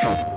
you